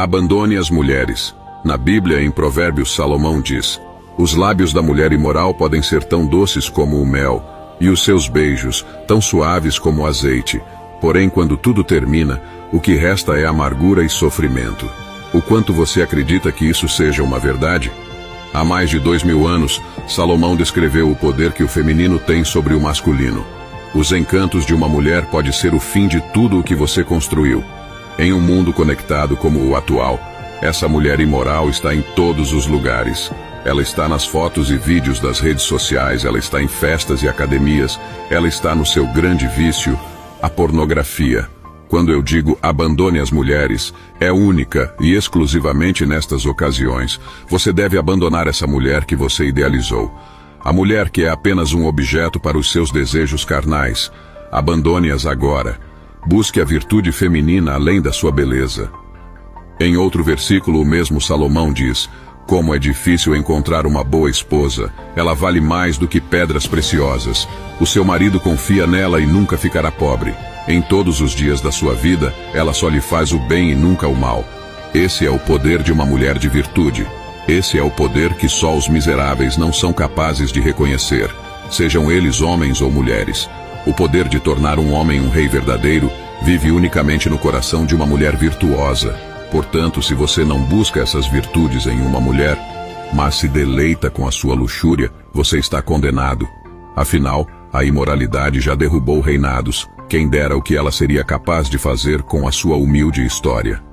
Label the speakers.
Speaker 1: Abandone as mulheres. Na Bíblia, em Provérbios, Salomão diz: Os lábios da mulher imoral podem ser tão doces como o mel, e os seus beijos tão suaves como o azeite. Porém, quando tudo termina, o que resta é amargura e sofrimento. O quanto você acredita que isso seja uma verdade? Há mais de dois mil anos, Salomão descreveu o poder que o feminino tem sobre o masculino. Os encantos de uma mulher pode ser o fim de tudo o que você construiu. Em um mundo conectado como o atual, essa mulher imoral está em todos os lugares. Ela está nas fotos e vídeos das redes sociais, ela está em festas e academias, ela está no seu grande vício, a pornografia. Quando eu digo abandone as mulheres, é única e exclusivamente nestas ocasiões. Você deve abandonar essa mulher que você idealizou. A mulher que é apenas um objeto para os seus desejos carnais. Abandone-as agora. Busque a virtude feminina além da sua beleza. Em outro versículo, o mesmo Salomão diz: Como é difícil encontrar uma boa esposa. Ela vale mais do que pedras preciosas. O seu marido confia nela e nunca ficará pobre. Em todos os dias da sua vida, ela só lhe faz o bem e nunca o mal. Esse é o poder de uma mulher de virtude. Esse é o poder que só os miseráveis não são capazes de reconhecer, sejam eles homens ou mulheres. O poder de tornar um homem um rei verdadeiro vive unicamente no coração de uma mulher virtuosa. Portanto, se você não busca essas virtudes em uma mulher, mas se deleita com a sua luxúria, você está condenado. Afinal, a imoralidade já derrubou reinados, quem dera o que ela seria capaz de fazer com a sua humilde história.